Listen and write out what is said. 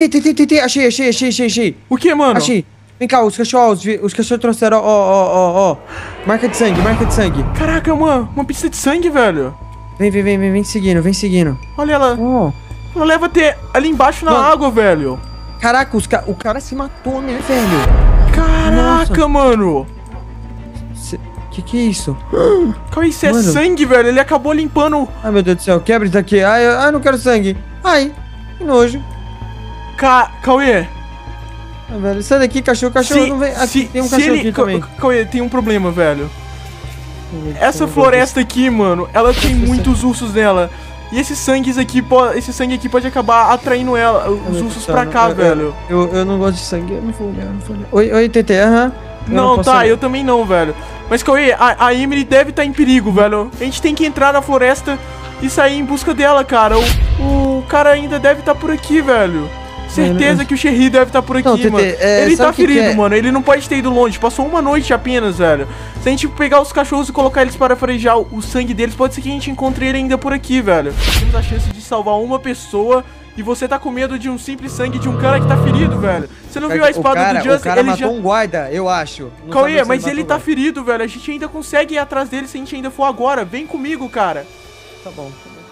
Tem, tem, tem, tem. Achei, achei, achei, achei, achei. O que, mano? Achei. Vem cá, os cachorros, os cachorros trouxeram, ó, ó, ó, ó. Marca de sangue, marca de sangue. Caraca, uma, uma pista de sangue, velho. Vem, vem, vem, vem, vem seguindo, vem seguindo. Olha ela. Ó. Ela leva até ali embaixo na Mano. água, velho. Caraca, os ca... o cara se matou, né, velho? Caraca, mano. Cê... Que que é isso? Cauê, isso é Mano. sangue, velho. Ele acabou limpando. Ai, meu Deus do céu, quebra isso aqui. Ai, eu- ai, não quero sangue. Ai, que nojo. Ca... Cauê. Ai, velho, sai daqui, cachorro, cachorro não vem. Aqui, tem um cachorro aqui Ca- também. Cauê, tem um problema, velho. Essa floresta aqui, mano, ela tem Esse muitos ursos nela. E esses sangues aqui, esse sangue aqui pode acabar atraindo ela, os ursos céu, pra não- cá, velho. Eu, eu, não gosto de sangue, eu não vou olhar, não vou olhar. Oi, oi, TT, aham. Não, posso tá, eu também não, velho. Mas, Cauê, a, a Emily deve estar em perigo, velho. A gente tem que entrar na floresta e sair em busca dela, cara. O, o cara ainda deve estar por aqui, velho. Certeza eu- que o Sherry deve estar por aqui, Não, TT, mano. é, Ele tá ferido, é? mano. Ele não pode ter ido longe. Passou uma noite apenas, velho. Se a gente pegar os cachorros e colocar eles para farejar o, sangue deles, pode ser que a gente encontre ele ainda por aqui, velho. Temos a chance de salvar uma pessoa. E você tá com medo de um simples sangue de um cara que tá ferido, velho. Você não viu a espada cara, do Justin? O cara ele matou já... um guarda, eu acho. Não Cauê, mas ele tá ferido, velho. A gente ainda consegue ir atrás dele se a gente ainda for agora. Vem comigo, cara. Tá bom, tá bom.